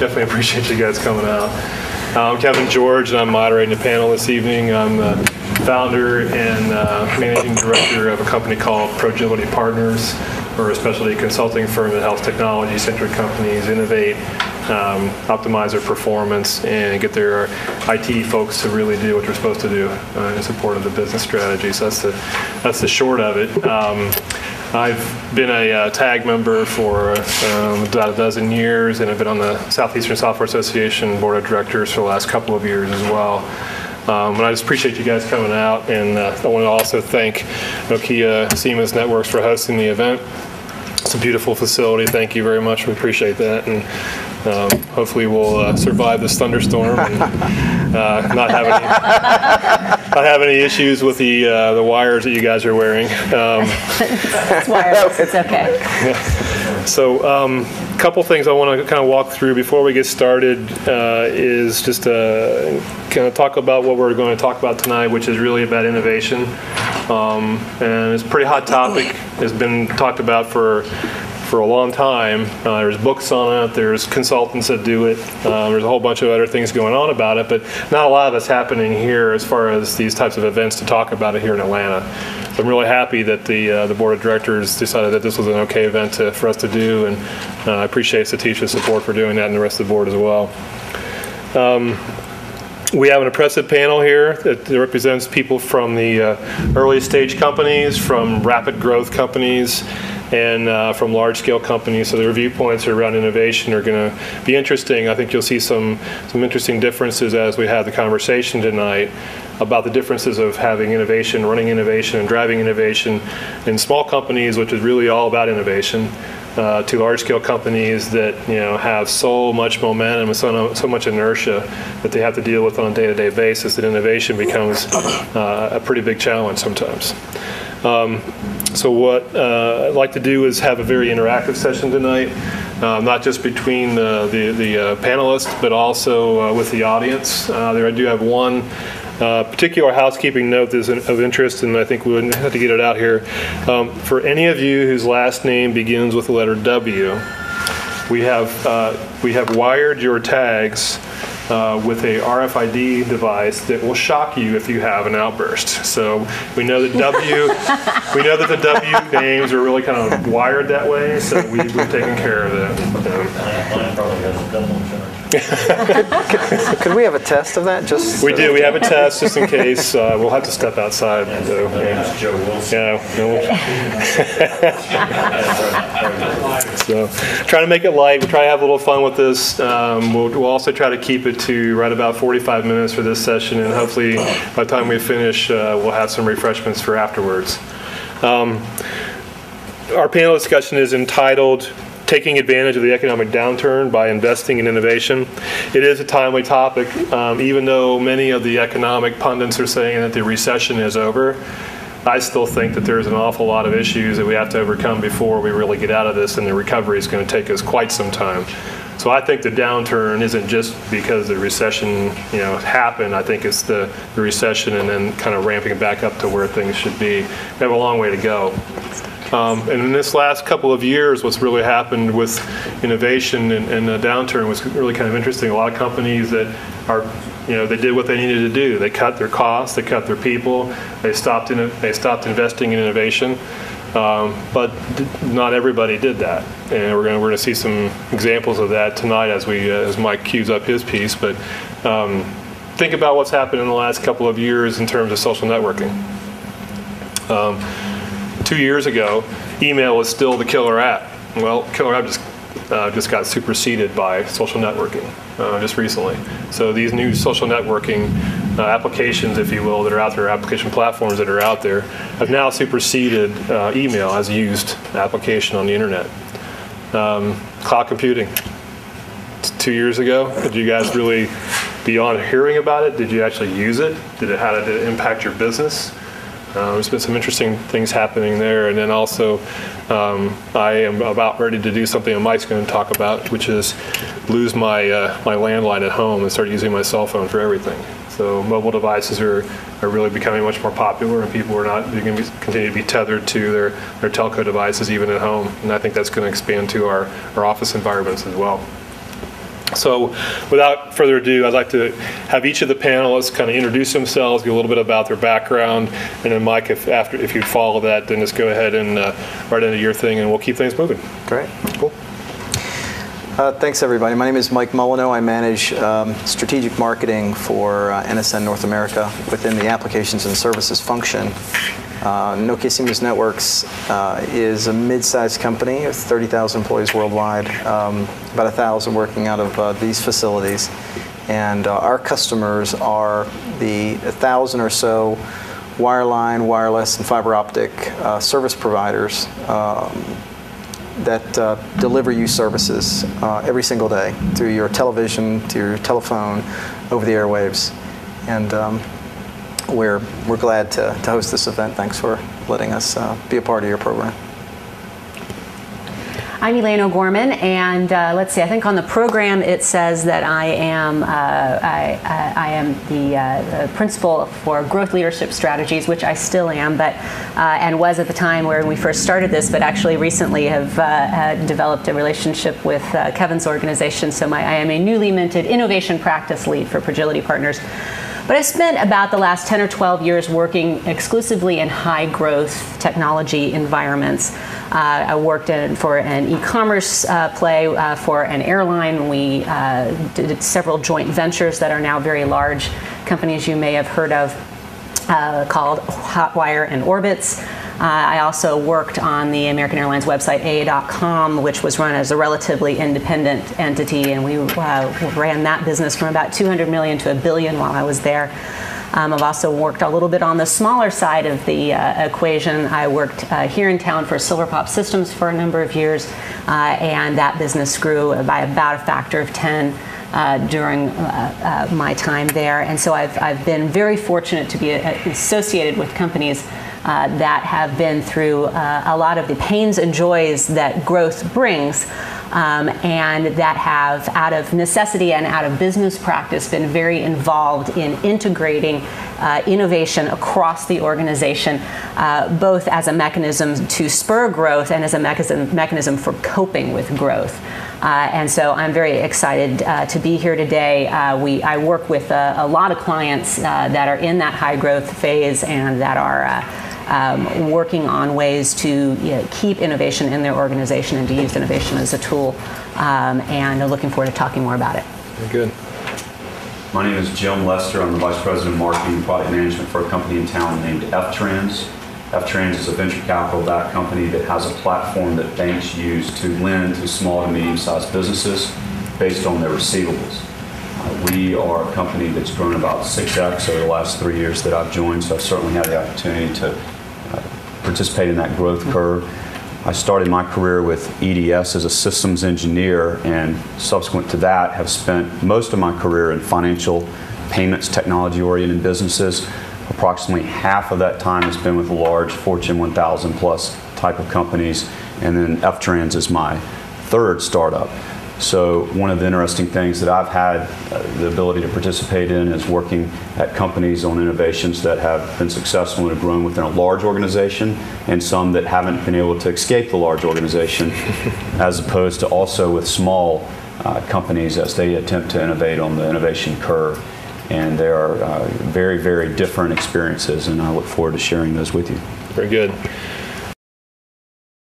definitely appreciate you guys coming out. I'm Kevin George, and I'm moderating the panel this evening. I'm the founder and uh, managing director of a company called Progility Partners. We're a specialty consulting firm that helps technology-centric companies innovate, um, optimize their performance, and get their IT folks to really do what they're supposed to do uh, in support of the business strategy. So that's the that's the short of it. Um, I've been a uh, TAG member for um, about a dozen years, and I've been on the Southeastern Software Association Board of Directors for the last couple of years as well. Um, and I just appreciate you guys coming out, and uh, I want to also thank Nokia Siemens Networks for hosting the event. It's a beautiful facility. Thank you very much. We appreciate that, and um, hopefully we'll uh, survive this thunderstorm and uh, not have any not have any issues with the uh, the wires that you guys are wearing. Um, It's wireless, it's okay. so, a um, couple things I want to kind of walk through before we get started uh, is just to kind of talk about what we're going to talk about tonight, which is really about innovation. Um, and it's a pretty hot topic. It's been talked about for for a long time. Uh, there's books on it. There's consultants that do it. Uh, there's a whole bunch of other things going on about it, but not a lot of that's happening here as far as these types of events to talk about it here in Atlanta. So I'm really happy that the uh, the board of directors decided that this was an okay event to, for us to do, and uh, I appreciate Satish's support for doing that, and the rest of the board as well. Um, we have an impressive panel here that represents people from the uh, early stage companies, from rapid growth companies, and uh, from large scale companies. So their viewpoints around innovation are going to be interesting. I think you'll see some, some interesting differences as we have the conversation tonight about the differences of having innovation, running innovation, and driving innovation in small companies, which is really all about innovation. Uh, to large-scale companies that you know have so much momentum and so, so much inertia that they have to deal with on a day-to-day basis that innovation becomes uh, a pretty big challenge sometimes. Um, so what uh, I'd like to do is have a very interactive session tonight, uh, not just between the, the, the uh, panelists, but also uh, with the audience. Uh, there I do have one uh, particular housekeeping note that is of interest, and I think we would have to get it out here. Um, for any of you whose last name begins with the letter W, we have, uh, we have wired your tags uh, with a RFID device that will shock you if you have an outburst. So we know that W, we know that the W names are really kind of wired that way. So we, we've taken care of that. Could we have a test of that? Just We do. We have a test just in case. Uh, we'll have to step outside. So, yeah. Joe Wilson. Yeah, no. so trying to make it light. We try to have a little fun with this. Um, we'll, we'll also try to keep it to right about 45 minutes for this session, and hopefully by the time we finish, uh, we'll have some refreshments for afterwards. Um, our panel discussion is entitled taking advantage of the economic downturn by investing in innovation. It is a timely topic, um, even though many of the economic pundits are saying that the recession is over. I still think that there's an awful lot of issues that we have to overcome before we really get out of this, and the recovery is going to take us quite some time. So I think the downturn isn't just because the recession, you know, happened. I think it's the, the recession and then kind of ramping back up to where things should be. We have a long way to go. Um, and in this last couple of years, what's really happened with innovation and, and the downturn was really kind of interesting. A lot of companies that are, you know, they did what they needed to do. They cut their costs, they cut their people, they stopped in, they stopped investing in innovation. Um, but not everybody did that, and we're going we're to see some examples of that tonight as we uh, as Mike cues up his piece. But um, think about what's happened in the last couple of years in terms of social networking. Um, two years ago, email was still the killer app. Well, killer app just uh, just got superseded by social networking uh, just recently. So these new social networking uh, applications, if you will, that are out there, application platforms that are out there, have now superseded uh, email as a used application on the internet. Um, cloud computing. Two years ago, did you guys really, beyond hearing about it, did you actually use it? Did it how did it impact your business? Uh, there's been some interesting things happening there, and then also um, I am about ready to do something that Mike's going to talk about, which is lose my uh, my landline at home and start using my cell phone for everything. So mobile devices are, are really becoming much more popular, and people are not going to continue to be tethered to their, their telco devices even at home. And I think that's going to expand to our, our office environments as well. So without further ado, I'd like to have each of the panelists kind of introduce themselves, give a little bit about their background, and then Mike, if after if you follow that, then just go ahead and uh, right into your thing, and we'll keep things moving. Great. Cool. Uh, thanks, everybody. My name is Mike Molyneux. I manage um, strategic marketing for uh, NSN North America within the applications and services function. Uh, Nokia Siemens Networks uh, is a mid-sized company with 30,000 employees worldwide, um, about 1,000 working out of uh, these facilities. And uh, our customers are the 1,000 or so wireline, wireless, and fiber optic uh, service providers um, that uh, deliver you services every single day through your television, to your telephone, over the airwaves. And um, we're, we're glad to, to host this event. Thanks for letting us uh, be a part of your program. I'm Elaine O'Gorman, and uh, let's see. I think on the program it says that I am uh, I, I, I, am the, uh, the, principal for growth leadership strategies, which I still am, but uh, and was at the time where we first started this, but actually recently have uh, developed a relationship with uh, Kevin's organization. So my, I am a newly minted innovation practice lead for Progility Partners. But I spent about the last 10 or 12 years working exclusively in high growth technology environments. Uh, I worked in, for an e-commerce uh, play uh, for an airline. We uh, did several joint ventures that are now very large companies you may have heard of uh, called Hotwire and Orbitz. Uh, I also worked on the American Airlines website, AA.com, which was run as a relatively independent entity, and we uh, ran that business from about 200 million to a billion while I was there. Um, I've also worked a little bit on the smaller side of the uh, equation. I worked uh, here in town for Silverpop Systems for a number of years, uh, and that business grew by about a factor of 10. Uh, during my time there. And so I've, I've been very fortunate to be associated with companies uh, that have been through uh, a lot of the pains and joys that growth brings. Um, and that have, out of necessity and out of business practice, been very involved in integrating uh, innovation across the organization, uh, both as a mechanism to spur growth and as a mechanism, mechanism for coping with growth. Uh, and so I'm very excited uh, to be here today. Uh, we, I work with a, a lot of clients uh, that are in that high growth phase and that are um, working on ways to you know, keep innovation in their organization and to use innovation as a tool. Um, and I'm looking forward to talking more about it. Very good. My name is Jim Lester. I'm the Vice President of Marketing and Product Management for a company in town named F-Trans. F-Trans is a venture capital-backed company that has a platform that banks use to lend to small to medium-sized businesses based on their receivables. Uh, we are a company that's grown about 6x over the last three years that I've joined, so I've certainly had the opportunity to participate in that growth curve. I started my career with EDS as a systems engineer, and subsequent to that, have spent most of my career in financial payments technology oriented businesses. Approximately half of that time has been with large Fortune 1000 plus type of companies, and then F-Trans is my third startup. So one of the interesting things that I've had uh, the ability to participate in is working at companies on innovations that have been successful and have grown within a large organization and some that haven't been able to escape the large organization as opposed to also with small uh, companies as they attempt to innovate on the innovation curve. And there are uh, very, very different experiences and I look forward to sharing those with you. Very good.